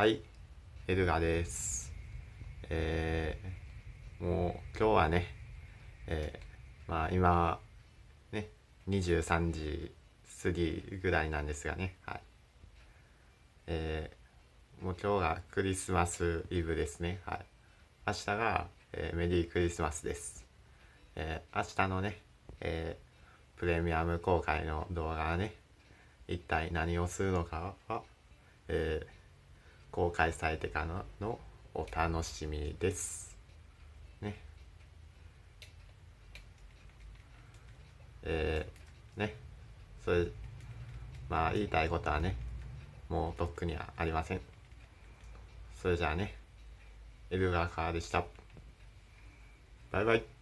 はい、エルガです。えー、もう今日はね、えー、まあ今、ね、23時過ぎぐらいなんですがね、はい。えー、もう今日がクリスマスイブですね、はい。明日が、えーメリークリスマスです。えー、明日のね、えー、プレミアム公開の動画はね、一体何をするのかは、えー公開されてからのお楽しみです。ね。えー、ね。それ、まあ言いたいことはね、もうとっくにはありません。それじゃあね、エルガーカーでした。バイバイ。